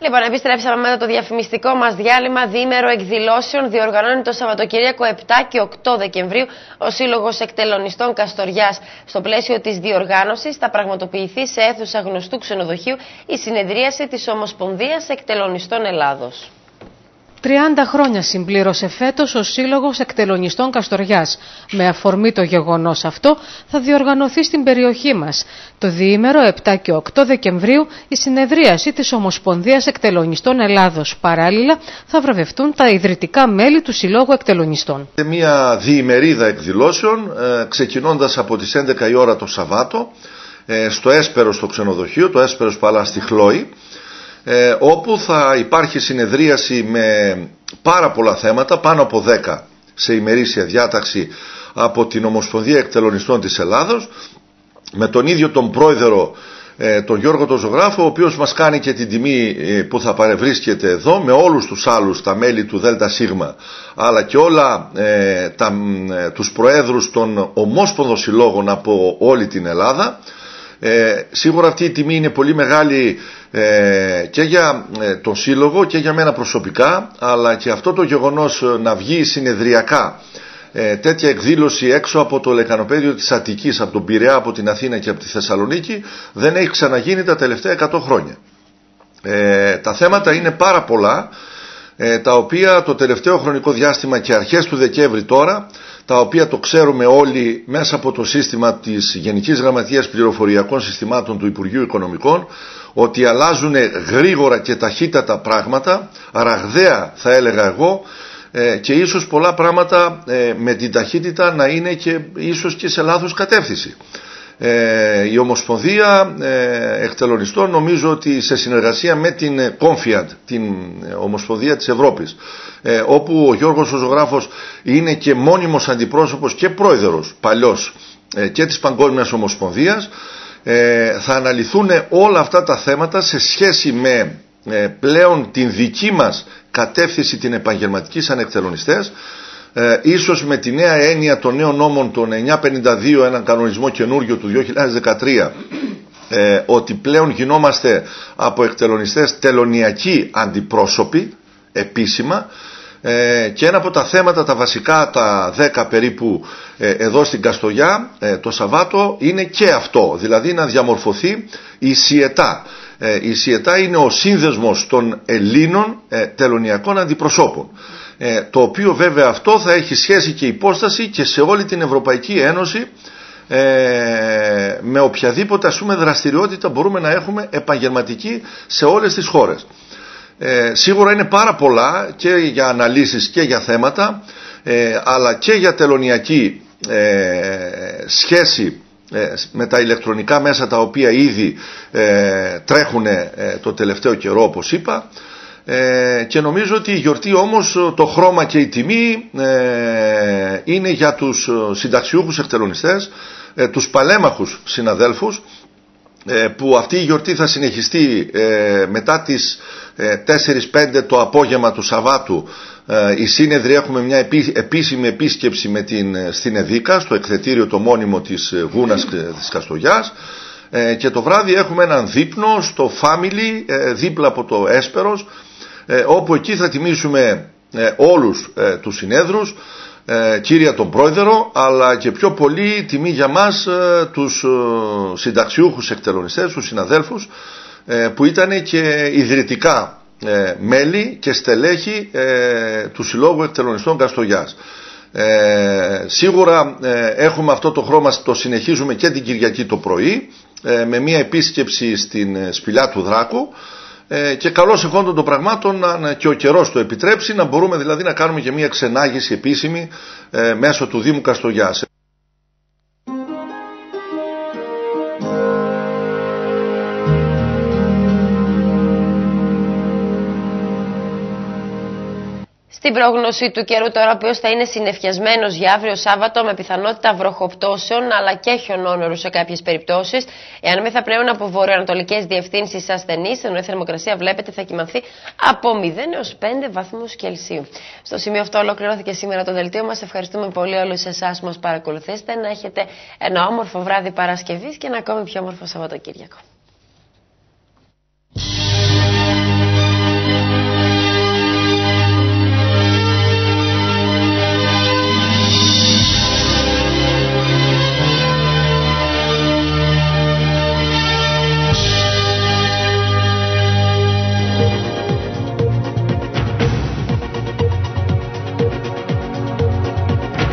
Λοιπόν, επιστρέψαμε μετά το διαφημιστικό μας διάλειμμα διήμερο εκδηλώσεων. Διοργανώνει το Σαββατοκύριακο 7 και 8 Δεκεμβρίου ο Σύλλογος Εκτελονιστών Καστοριάς. Στο πλαίσιο της διοργάνωσης θα πραγματοποιηθεί σε αίθουσα γνωστού ξενοδοχείου η συνεδρίαση της Ομοσπονδίας Εκτελονιστών Ελλάδος. 30 χρόνια συμπλήρωσε φέτος ο Σύλλογος Εκτελονιστών Καστοριάς. Με αφορμή το γεγονός αυτό θα διοργανωθεί στην περιοχή μας. Το διήμερο 7 και 8 Δεκεμβρίου η συνεδρίαση της Ομοσπονδίας Εκτελονιστών Ελλάδος. Παράλληλα θα βραβευτούν τα ιδρυτικά μέλη του Συλλόγου Εκτελονιστών. Μια διημερίδα εκδηλώσεων ε, ξεκινώντας από τις 11 η ώρα το Σαββάτο ε, στο Έσπερο στο ξενοδοχείο, το Έσπερος Παλά στη Χλόη ε, όπου θα υπάρχει συνεδρίαση με πάρα πολλά θέματα, πάνω από 10 σε ημερήσια διάταξη από την Ομοσπονδία Εκτελονιστών της Ελλάδος με τον ίδιο τον πρόεδρο ε, τον Γιώργο τον Ζωγράφο ο οποίος μας κάνει και την τιμή ε, που θα παρευρίσκεται εδώ με όλους τους άλλους τα μέλη του ΔΣ αλλά και όλα ε, τα, ε, τους προέδρους των ομόσπονδων συλλόγων από όλη την Ελλάδα ε, σίγουρα αυτή η τιμή είναι πολύ μεγάλη ε, και για ε, τον Σύλλογο και για μένα προσωπικά αλλά και αυτό το γεγονός ε, να βγει συνεδριακά ε, τέτοια εκδήλωση έξω από το λεκανοπέδιο της Αττικής, από τον Πειραιά, από την Αθήνα και από τη Θεσσαλονίκη δεν έχει ξαναγίνει τα τελευταία 100 χρόνια. τα θέματα είναι πάρα πολλά τα οποία το τελευταίο χρονικό διάστημα και αρχές του Δεκέμβρη τώρα τα οποία το ξέρουμε όλοι μέσα από το σύστημα της Γενικής Γραμματείας Πληροφοριακών Συστημάτων του Υπουργείου Οικονομικών ότι αλλάζουν γρήγορα και ταχύτατα πράγματα, ραγδαία θα έλεγα εγώ, ε, και ίσως πολλά πράγματα ε, με την ταχύτητα να είναι και ίσως και σε λάθος κατεύθυνση. Ε, η Ομοσπονδία Εκτελονιστών νομίζω ότι σε συνεργασία με την Confiad, την Ομοσπονδία της Ευρώπης, όπου ο Γιώργος ο Ζωγράφος είναι και μόνιμος αντιπρόσωπος και πρόεδρος παλιός και της Παγκόσμιας Ομοσπονδίας, ε, θα αναλυθούν όλα αυτά τα θέματα σε σχέση με ε, πλέον την δική μας κατεύθυνση την επαγγελματική σαν εκτελονιστές ε, ίσως με τη νέα έννοια των νέων νόμων των 952 έναν κανονισμό καινούργιο του 2013 ε, ότι πλέον γινόμαστε από εκτελονιστές τελωνιακοί αντιπρόσωποι επίσημα ε, και ένα από τα θέματα τα βασικά τα 10 περίπου ε, εδώ στην Καστογιά ε, το Σαββάτο είναι και αυτό. Δηλαδή να διαμορφωθεί η ΣΥΕΤΑ η ΣΥΕΤΑ είναι ο σύνδεσμος των Ελλήνων τελωνιακών αντιπροσώπων το οποίο βέβαια αυτό θα έχει σχέση και υπόσταση και σε όλη την Ευρωπαϊκή Ένωση με οποιαδήποτε ας πούμε δραστηριότητα μπορούμε να έχουμε επαγγελματική σε όλες τις χώρες. Ε, σίγουρα είναι πάρα πολλά και για αναλύσεις και για θέματα ε, αλλά και για τελωνιακή ε, σχέση με τα ηλεκτρονικά μέσα τα οποία ήδη τρέχουν το τελευταίο καιρό όπως είπα και νομίζω ότι η γιορτή όμως το χρώμα και η τιμή είναι για τους συνταξιούχους εκτελονιστές τους παλέμαχους συναδέλφους που αυτή η γιορτή θα συνεχιστεί μετά τις 4-5 ε, το απόγευμα του Σαββάτου. Ε, οι σύνεδροι έχουμε μια επίσημη επίσκεψη με την, ε, στην Εδίκα, στο εκθετήριο το μόνιμο της Γούνας της Καστογιάς και το βράδυ έχουμε έναν δείπνο στο Family δίπλα από το Έσπερος όπου εκεί θα τιμήσουμε όλους τους συνέδρους κύρια τον πρόεδρο αλλά και πιο πολύ τιμή για μας τους συνταξιούχους εκτελονιστές, τους συναδέλφους ε, που ήταν και ιδρυτικά ε, μέλη και στελέχη ε, του Συλλόγου Εκτελονιστών Καστογιάς. σίγουρα έχουμε αυτό το χρώμα, το συνεχίζουμε και την Κυριακή το πρωί με μια επίσκεψη στην σπηλιά του Δράκου και καλώς ευχόντων των πραγμάτων και ο καιρός το επιτρέψει να μπορούμε δηλαδή να κάνουμε και μια ξενάγηση επίσημη μέσω του Δήμου Καστογιάς. Στην πρόγνωση του καιρού τώρα, ο οποίος θα είναι συνεφιασμένος για αύριο Σάββατο με πιθανότητα βροχοπτώσεων αλλά και χιονόνορου σε κάποιες περιπτώσεις. Εάν με θα πνέουν από βορειοανατολικές διευθύνσεις ασθενείς, ενώ η θερμοκρασία βλέπετε θα κοιμανθεί από 0 έως 5 βαθμούς Κελσίου. Στο σημείο αυτό ολοκληρώθηκε σήμερα το δελτίο μας. Ευχαριστούμε πολύ όλους εσάς που μας παρακολουθήσετε. Να έχετε ένα όμορφο βράδυ Παρασκευής και ένα ακόμη πιο όμορφο Σαββατοκύριακο.